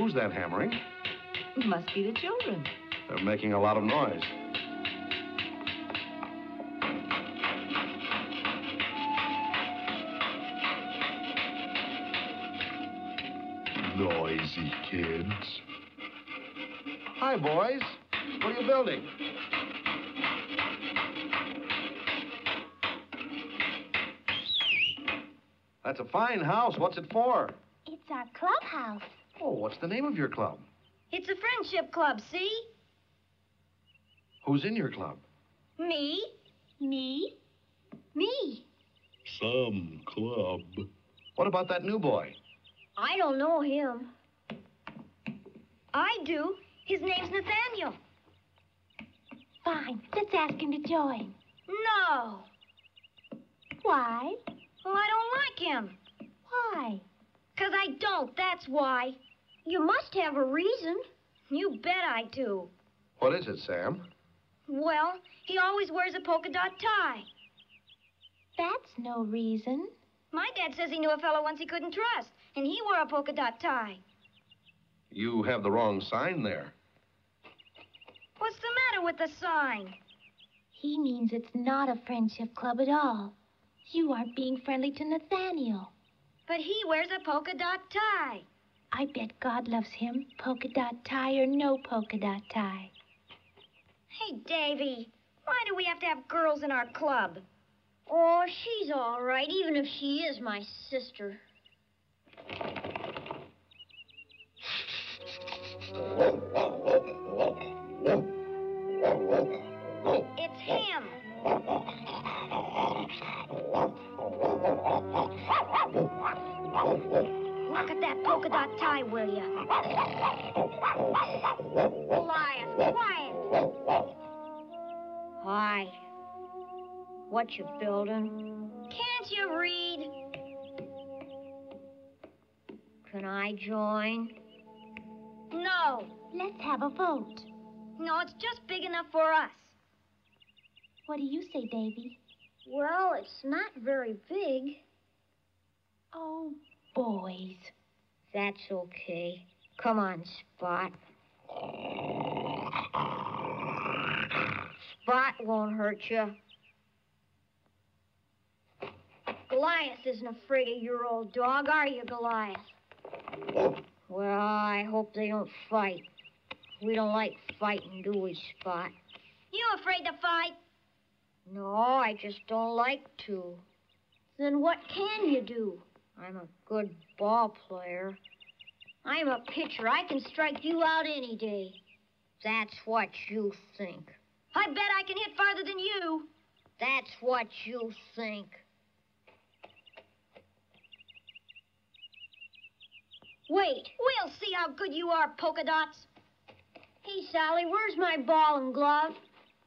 Who's that hammering? Must be the children. They're making a lot of noise. Noisy kids. Hi, boys. What are you building? That's a fine house. What's it for? It's our clubhouse. Oh, what's the name of your club? It's a friendship club, see? Who's in your club? Me? Me? Me. Some club. What about that new boy? I don't know him. I do. His name's Nathaniel. Fine. Let's ask him to join. No. Why? Well, I don't like him. Why? Because I don't, that's why. You must have a reason. You bet I do. What is it, Sam? Well, he always wears a polka dot tie. That's no reason. My dad says he knew a fellow once he couldn't trust, and he wore a polka dot tie. You have the wrong sign there. What's the matter with the sign? He means it's not a friendship club at all. You aren't being friendly to Nathaniel. But he wears a polka dot tie. I bet God loves him, polka dot tie or no polka dot tie. Hey, Davey, why do we have to have girls in our club? Oh, she's all right, even if she is my sister. you? Goliath, quiet. Hi. What you building? Can't you read? Can I join? No. Let's have a vote. No, it's just big enough for us. What do you say, Davey? Well, it's not very big. Oh, boys. That's okay. Come on, Spot. Spot won't hurt you. Goliath isn't afraid of your old dog, are you, Goliath? Well, I hope they don't fight. We don't like fighting, do we, Spot? You afraid to fight? No, I just don't like to. Then what can you do? I'm a good ball player. I'm a pitcher. I can strike you out any day. That's what you think. I bet I can hit farther than you. That's what you think. Wait, we'll see how good you are, polka dots. Hey, Sally, where's my ball and glove?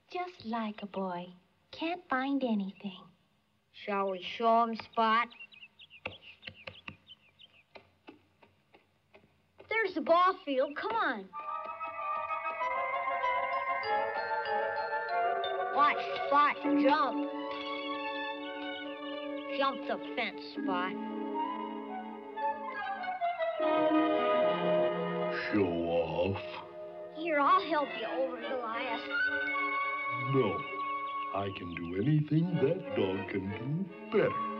Just like a boy. Can't find anything. Shall we show him, Spot? There's the ball field. Come on. Watch Spot jump. Jump the fence, Spot. Show off. Here, I'll help you over, Goliath. No. I can do anything that dog can do better.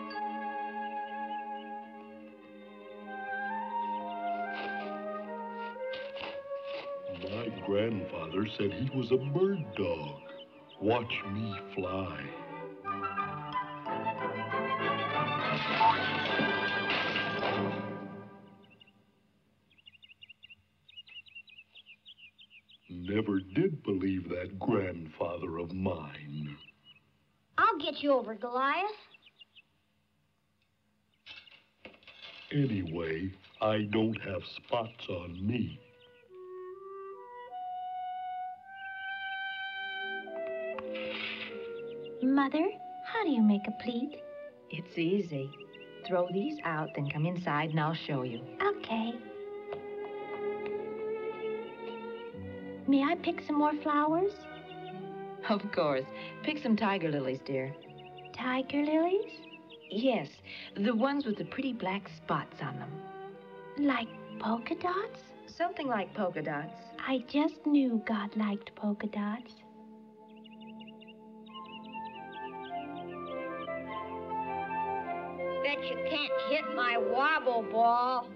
Grandfather said he was a bird dog. Watch me fly. Never did believe that grandfather of mine. I'll get you over, Goliath. Anyway, I don't have spots on me. Mother, how do you make a pleat? It's easy. Throw these out, then come inside and I'll show you. Okay. May I pick some more flowers? Of course. Pick some tiger lilies, dear. Tiger lilies? Yes, the ones with the pretty black spots on them. Like polka dots? Something like polka dots. I just knew God liked polka dots. Can't hit my wobble ball.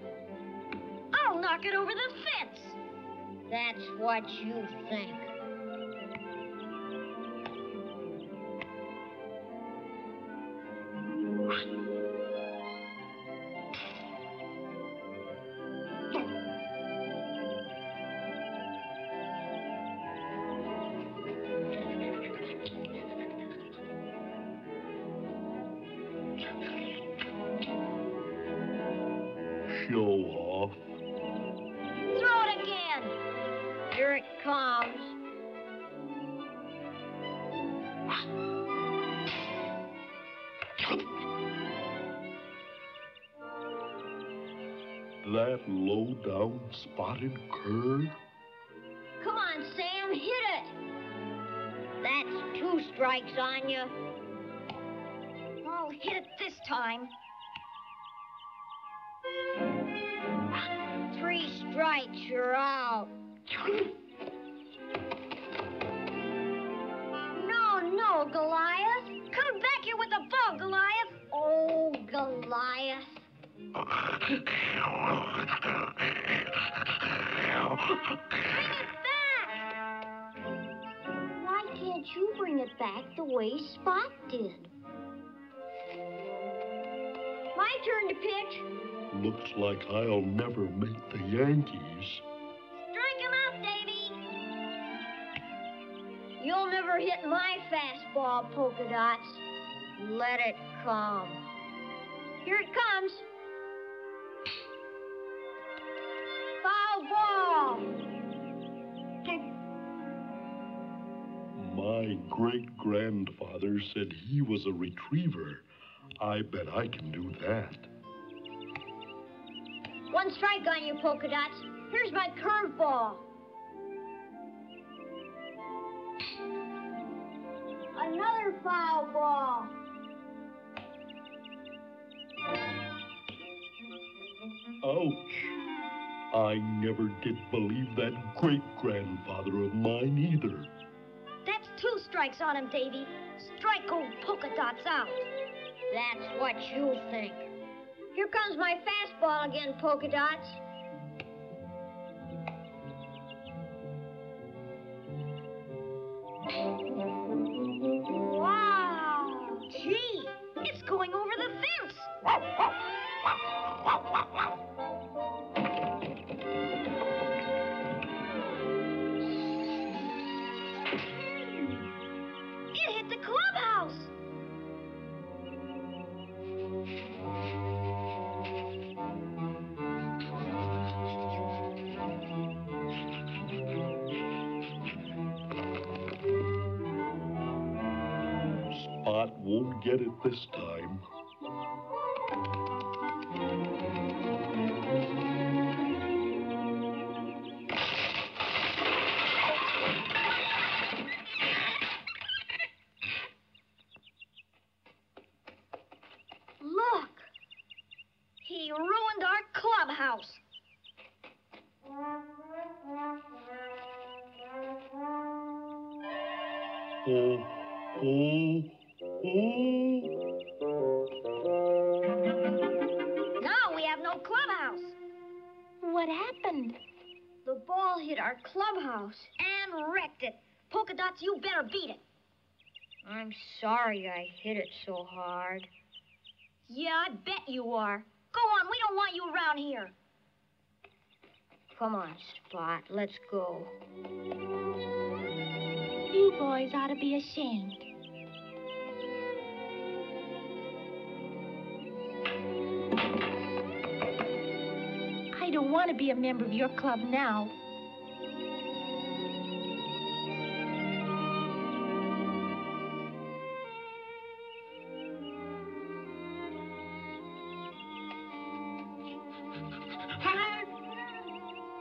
I'll knock it over the fence. That's what you think. Show off. Throw it again. Here it comes. That low down spotted cur? Come on, Sam, hit it. That's two strikes on you. I'll hit it this time. Strikes, you're out. No, no, Goliath. Come back here with the ball, Goliath. Oh, Goliath. Bring it back! Why can't you bring it back the way Spot did? My turn to pitch. Looks like I'll never make the Yankees. Strike him out, Davey. You'll never hit my fastball, Polka Dots. Let it come. Here it comes. Foul ball. My great grandfather said he was a retriever. I bet I can do that. One strike on you, Polka Dots. Here's my curveball. Another foul ball. Ouch. I never did believe that great grandfather of mine either. That's two strikes on him, Davey. Strike old Polka Dots out. That's what you think. Here comes my fastball again, Polka Dots. Spot won't get it this time. Look! He ruined our clubhouse. Oh, oh, Mm. oh. Now we have no clubhouse. What happened? The ball hit our clubhouse and wrecked it. Polka Dots, you better beat it. I'm sorry I hit it so hard. Yeah, I bet you are. Go on, we don't want you around here. Come on, Spot, let's go. You boys ought to be ashamed. Want to be a member of your club now.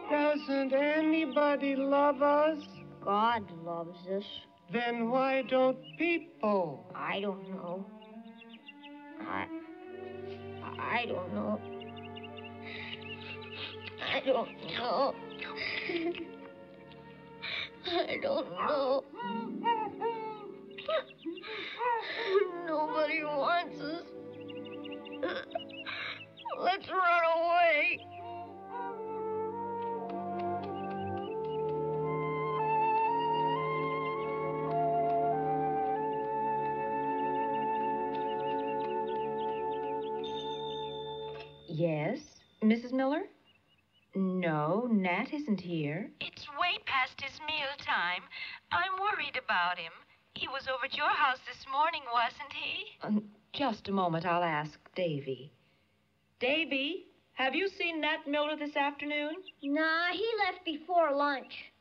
Doesn't anybody love us? God loves us. Then why don't people? I don't know. I. I don't know. I don't know. I don't know. Nobody wants us. Let's run away. Yes, Mrs. Miller? No, Nat isn't here. It's way past his meal time. I'm worried about him. He was over at your house this morning, wasn't he? Um, just a moment, I'll ask Davey. Davey, have you seen Nat Miller this afternoon? Nah, he left before lunch.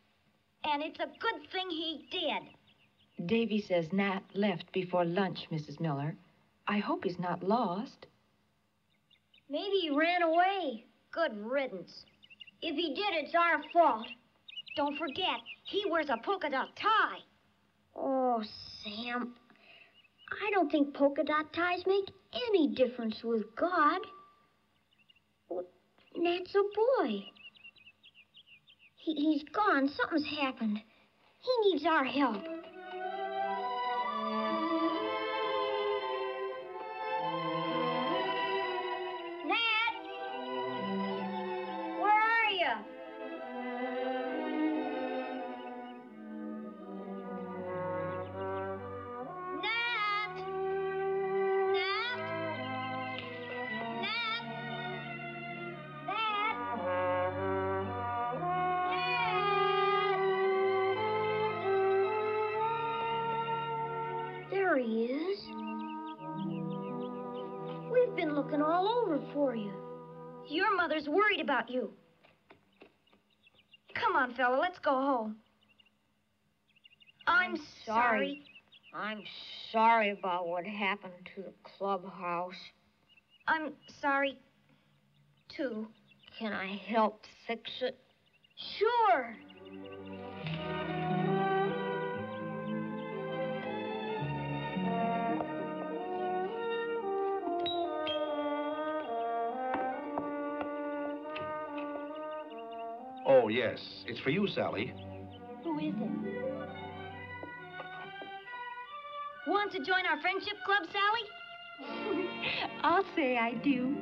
And it's a good thing he did. Davey says Nat left before lunch, Mrs. Miller. I hope he's not lost. Maybe he ran away. Good riddance. If he did, it's our fault. Don't forget, he wears a polka dot tie. Oh, Sam. I don't think polka dot ties make any difference with God. Oh, well, Nat's a boy. He, he's gone. Something's happened. He needs our help. There he is. We've been looking all over for you. Your mother's worried about you. Come on, fella, let's go home. I'm, sorry. I'm sorry about what happened to the clubhouse. I'm sorry, too. Can I help fix it? Sure. Oh, yes. It's for you, Sally. Who is it? Want to join our friendship club, Sally? I'll say I do.